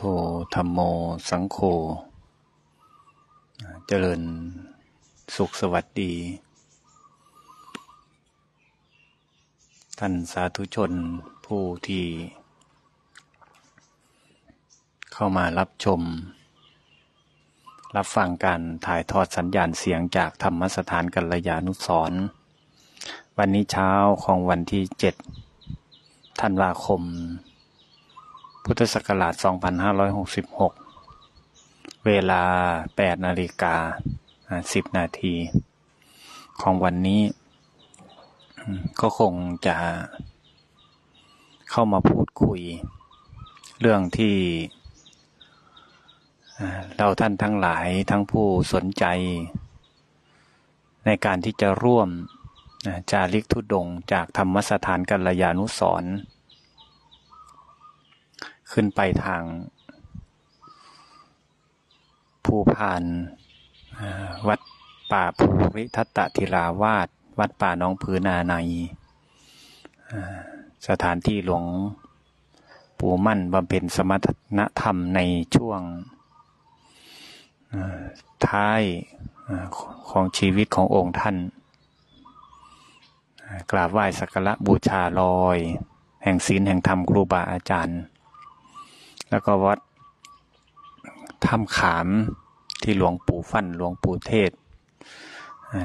โธธรรมโม สังโฆเจริญสุขสวัสดี ท่านสาธุชนผู้ที่ เข้ามารับชม รับฟังการถ่ายทอดสัญญาณเสียงจากธรรมสถานกัลยาณุสรณ์วันนี้เช้าของวันที่เจ็ดธันวาคม พุทธศักราช 2566 เวลา 8 นาฬิกา 10 นาที ของวันนี้ ก็คงจะเข้ามาพูดคุย เรื่องที่เราท่านทั้งหลายทั้งผู้สนใจ ในการที่จะร่วมจาริกทุดงจากธรรมสถานกัลยาณุสรณ์ ขึ้นไปทางภูพานวัดป่าภูริทัตติราวาสวัดป่าน้องผือนาในสถานที่หลวงปู่มั่นบำเพ็ญสมณธรรมในช่วงท้ายของชีวิตขององค์ท่าน กราบไหว้สักการะบูชาลอย แห่งศีลแห่งธรรมครูบาอาจารย์ แล้วก็วัดถ้ำขามที่หลวงปู่ฟั่นหลวงปู่เทศ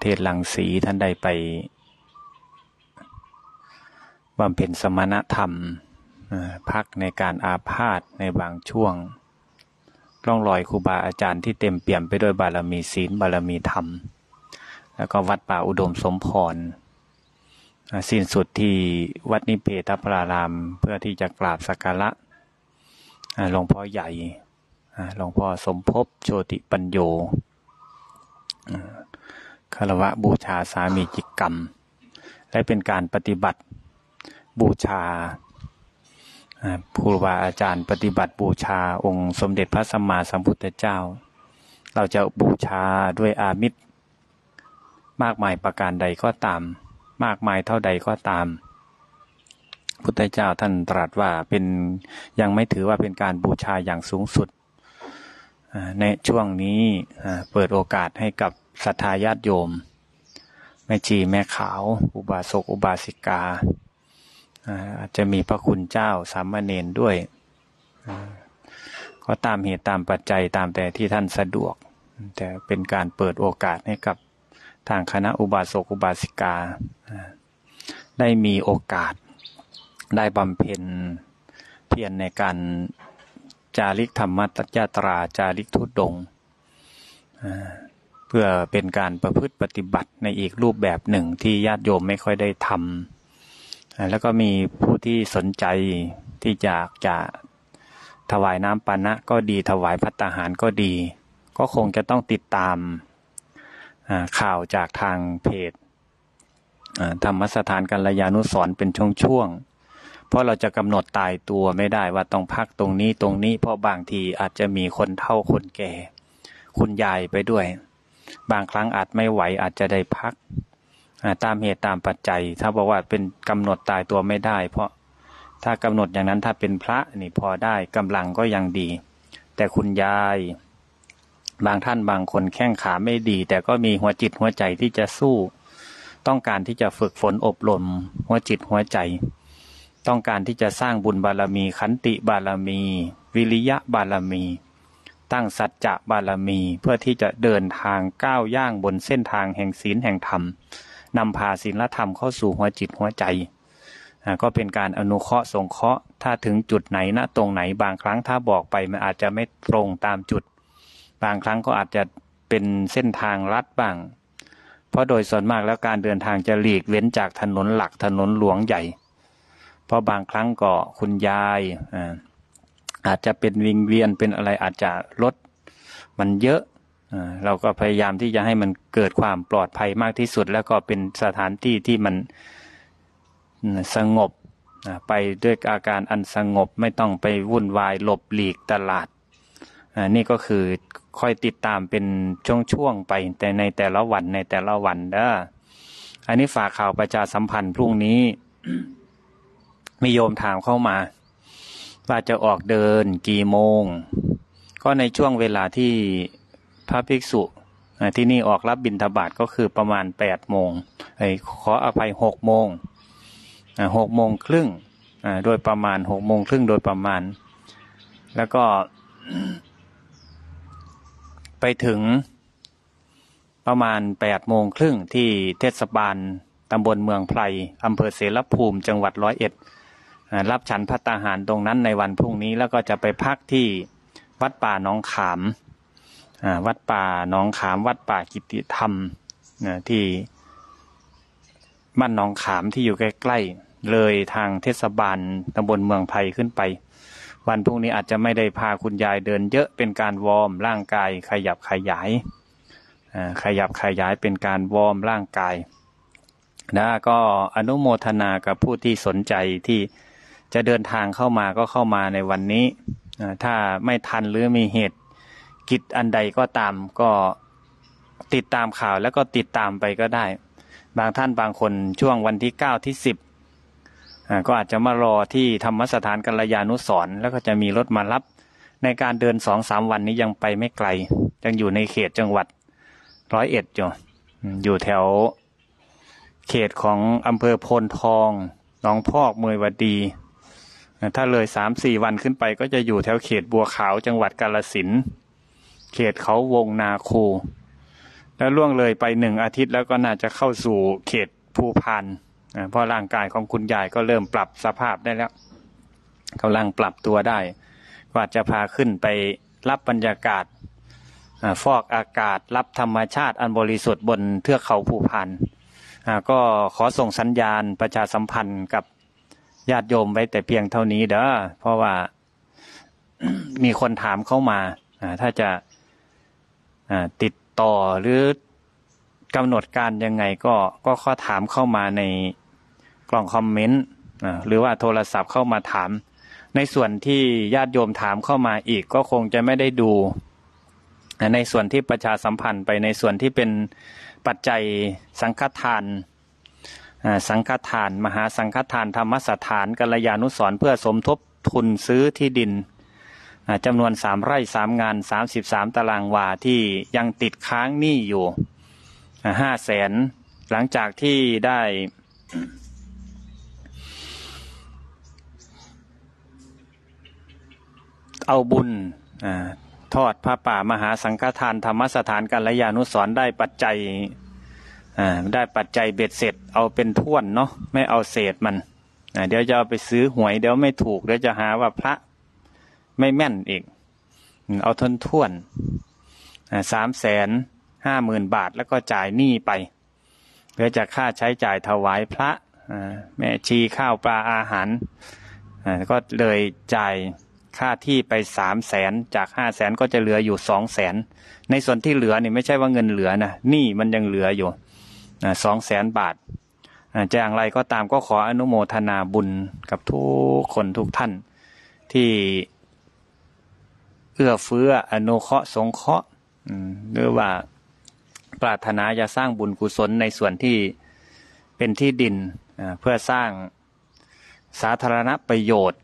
เทศลังสีท่านได้ไปบำเพ็ญสมณธรรมพักในการอาพาธในบางช่วง ร่องรอยครูบาอาจารย์ที่เต็มเปี่ยมไปด้วยบารมีศีลบารมีธรรม แล้วก็วัดป่าอุดมสมพรสิ้นสุดที่วัดนิเพทพรารามเพื่อที่จะกราบสักการะ หลวงพ่อใหญ่หลวงพ่อสมภพโชติปัญโยคารวะบูชาสามีจิกกรรม และเป็นการปฏิบัติบูชาครูบาอาจารย์ปฏิบัติบูชาองค์สมเด็จพระสัมมาสัมพุทธเจ้า เราจะบูชาด้วยอามิตร มากมายประการใดก็ตาม มากมายเท่าใดก็ตาม พุทธเจ้าท่านตรัสว่าเป็นยังไม่ถือว่าเป็นการบูชาอย่างสูงสุด ในช่วงนี้เปิดโอกาสให้กับศรัทธาญาติโยม แม่ชีแม่ขาว อุบาสกอุบาสิกา อาจจะมีพระคุณเจ้าสามเณรด้วย ก็ตามเหตุตามปัจจัยตามแต่ที่ท่านสะดวก แต่เป็นการเปิดโอกาสให้กับทางคณะอุบาสกอุบาสิกาได้มีโอกาส ได้บำเพ็ญเพียรในการจาริกธรรมตัจตราจาริกทุดดง เพื่อเป็นการประพฤติปฏิบัติในอีกรูปแบบหนึ่งที่ญาติโยมไม่ค่อยได้ทำแล้วก็มีผู้ที่สนใจที่อยากจะถวายน้ำปานะก็ดีถวายพัตตาหารก็ดี ก็คงจะต้องติดตามข่าวจากทางเพจธรรมสถานกัลยาณุสรเป็นช่วงๆ เพราะเราจะกำหนดตายตัวไม่ได้ว่าต้องพักตรงนี้ตรงนี้ เพราะบางทีอาจจะมีคนเฒ่าคนแก่ คุณยายไปด้วย บางครั้งอาจไม่ไหวอาจจะได้พักตามเหตุตามปัจจัย ถ้าบอกว่าเป็นกำหนดตายตัวไม่ได้ เพราะถ้ากำหนดอย่างนั้นถ้าเป็นพระนี่พอได้กำลังก็ยังดี แต่คุณยายบางท่านบางคนแข้งขาไม่ดี แต่ก็มีหัวจิตหัวใจที่จะสู้ ต้องการที่จะฝึกฝนอบรมหัวจิตหัวใจ ต้องการที่จะสร้างบุญบารมี ขันติบารมี วิริยะบารมี ตั้งสัจจะบารมี เพื่อที่จะเดินทางก้าวย่างบนเส้นทางแห่งศีลแห่งธรรมนำพาศีลธรรมเข้าสู่หัวจิตหัวใจก็เป็นการอนุเคราะห์สงเคราะห์ ถ้าถึงจุดไหนณตรงไหนบางครั้งถ้าบอกไปมันอาจจะไม่ตรงตามจุด บางครั้งก็อาจจะเป็นเส้นทางลัดบ้าง เพราะโดยส่วนมากแล้วการเดินทางจะหลีกเว้นจากถนนหลักถนนหลวงใหญ่ เพราะบางครั้งก็คุณยายอาจจะเป็นวิงเวียนเป็นอะไรอาจจะลดมันเยอะเราก็พยายามที่จะให้มันเกิดความปลอดภัยมากที่สุด แล้วก็เป็นสถานที่ที่มันสงบไปด้วยอาการอันสงบไม่ต้องไปวุ่นวายหลบหลีกตลาดนี่ก็คือคอยติดตามเป็นช่วงๆไปแต่ในแต่ละวันในแต่ละวันเด้ออันนี้ฝากข่าวประชาสัมพันธ์พรุ่งนี้ มีโยมถามเข้ามา ว่าจะออกเดินกี่โมง ก็ในช่วงเวลาที่พระภิกษุที่นี่ออกรับบิณฑบาตก็คือประมาณแปดโมงขออภัยหกโมงหกโมงครึ่งโดยประมาณหกโมงครึ่งโดยประมาณ แล้วก็ ไปถึงประมาณแปดโมงครึ่งที่เทศบาลตำบลเมืองไพรอำเภอเสรภูมิจังหวัดร้อยเอ็ด รับฉันพัตาหารตรงนั้นในวันพรุ่งนี้แล้วก็จะไปพักที่วัดป่าน้องขามวัดป่าน้องขาม วัดป่ากิติธรรมที่บ้านน้องขามที่อยู่ใกล้ๆเลยทางเทศบาลตำบลเมืองไพรขึ้นไป วันพรุ่งนี้อาจจะไม่ได้พาคุณยายเดินเยอะเป็นการวอร์มร่างกายขยับขยายขยับขยายเป็นการวอร์มร่างกายนะก็อนุโมทนากับผู้ที่สนใจที่ จะเดินทางเข้ามาก็เข้ามาในวันนี้ ถ้าไม่ทันหรือมีเหตุกิจอันใดก็ตามก็ติดตามข่าวแล้วก็ติดตามไปก็ได้ บางท่านบางคนช่วงวันที่เก้าที่สิบก็อาจจะมารอที่ธรรมสถานกัลยาณุสรแล้วก็จะมีรถมารับ ในการเดินสองสามวันนี้ยังไปไม่ไกล ยังอยู่ในเขตจังหวัดร้อยเอ็ดอยู่อยู่แถวเขตของอำเภอโพนทอง หนองพอกเมยวดี ถ้าเลยสามสี่วันขึ้นไปก็จะอยู่แถวเขตบัวขาวจังหวัดกาลสินเขตเขาวงนาคู แล้วล่วงเลยไปหนึ่งอาทิตย์แล้วก็น่าจะเข้าสู่เขตภูพานเพราะร่างกายของคุณยายก็เริ่มปรับสภาพได้แล้วกำลังปรับตัวได้กว่าจะพาขึ้นไปรับบรรยากาศฟอกอากาศรับธรรมชาติอันบริสุทธิ์บนเทือกเขาภูพันก็ขอส่งสัญญาณประชาสัมพันธ์กับ ญาติโยมไว้แต่เพียงเท่านี้เด้อเพราะว่ามีคนถามเข้ามาถ้าจะติดต่อหรือกำหนดการยังไงก็ก็ข้อถามเข้ามาในกล่องคอมเมนต์หรือว่าโทรศัพท์เข้ามาถาม ในส่วนที่ญาติโยมถามเข้ามาอีกก็คงจะไม่ได้ดู ในส่วนที่ประชาสัมพันธ์ไปในส่วนที่เป็นปัจจัยสังฆทาน สังฆทาน มหาสังฆทานธรรมสถานกัลยาณุสรเพื่อสมทบทุนซื้อที่ดินจำนวนสามไร่สามงานสามสิบสามตารางวาที่ยังติดค้างหนี้อยู่ห้าแสนหลังจากที่ได้เอาบุญทอดพระป่ามหาสังฆทานธรรมสถานกัลยาณุสรได้ปัจจัย ได้ปัจจัยเบ็ดเสร็จเอาเป็นท่วนเนาะไม่เอาเศษมันเดี๋ยวจะเอาไปซื้อหวยเดี๋ยวไม่ถูกเดี๋ยวจะหาว่าพระไม่แม่นอีก เอาทนท่วนสามแสนห้าหมื่นบาทแล้วก็จ่ายหนี้ไปเพื่อจะค่าใช้จ่ายถวายพระแม่ชีข้าวปลาอาหารก็เลยจ่ายค่าที่ไปสามแสนจากห้าแสนก็จะเหลืออยู่สองแสนในส่วนที่เหลือนี่ไม่ใช่ว่าเงินเหลือนะหนี้มันยังเหลืออยู่ สองแสนบาทจะอย่างไรก็ตามก็ขออนุโมทนาบุญกับทุกคนทุกท่านที่เอื้อเฟื้ออนุเคราะห์สงเคราะห์หรือว่าปรารถนาจะสร้างบุญกุศลในส่วนที่เป็นที่ดินเพื่อสร้างสาธารณประโยชน์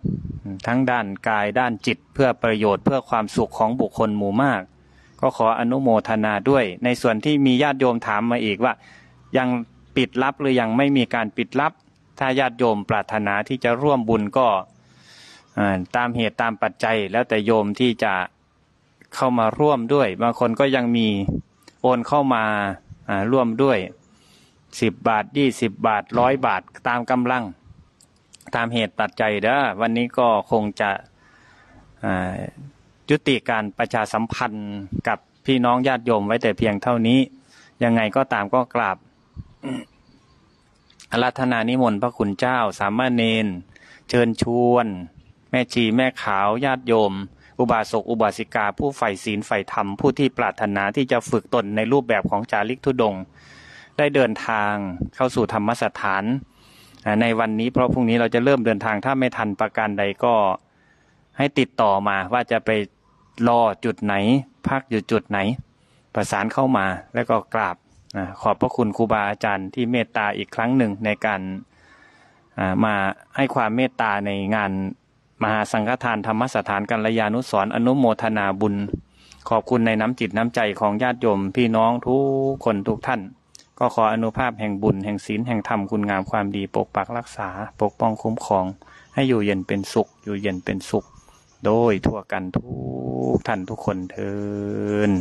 ทั้งด้านกายด้านจิตเพื่อประโยชน์เพื่อความสุขของบุคคลหมู่มาก ก็ขออนุโมทนาด้วย ในส่วนที่มีญาติโยมถามมาอีกว่า ยังปิดลับหรือยังไม่มีการปิดลับ ถ้าญาติโยมปรารถนาที่จะร่วมบุญก็ตามเหตุตามปัจจัย แล้วแต่โยมที่จะเข้ามาร่วมด้วย บางคนก็ยังมีโอนเข้ามาร่วมด้วยสิบบาทยี่สิบบาทร้อยบาทตามกำลัง ตามเหตุปัจจัยเด้อวันนี้ก็คงจะยุติการประชาสัมพันธ์กับพี่น้องญาติโยมไว้แต่เพียงเท่านี้ ยังไงก็ตามก็กราบ อาราธนานิมนต์พระคุณเจ้า สามเณรเชิญชวน แม่ชีแม่ขาวญาติโยม อุบาสกอุบาสิกา ผู้ใฝ่ศีลใฝ่ธรรมผู้ที่ปรารถนาที่จะฝึกตนในรูปแบบของจาริกทุดง ได้เดินทางเข้าสู่ธรรมสถาน ในวันนี้เพราะพรุ่งนี้เราจะเริ่มเดินทางถ้าไม่ทันประการใดก็ให้ติดต่อมาว่าจะไปรอจุดไหน พักอยู่จุดไหน ประสานเข้ามาแล้วก็กราบ ขอบพระคุณครูบาอาจารย์ที่เมตตาอีกครั้งหนึ่งในการมาให้ความเมตตาในงานมหาสังฆทานธรรมสถานกัลยาณุสรอนุโมทนาบุญ ขอบคุณในน้ำจิตน้ำใจของญาติโยมพี่น้องทุกคนทุกท่าน ก็ขออนุภาพแห่งบุญ แห่งศีลแห่งธรรมคุณงามความดีปกปักรักษา ปกป้องคุ้มครอง ให้อยู่เย็นเป็นสุข อยู่เย็นเป็นสุข โดยทั่วกันทุกท่านทุกคนเทิน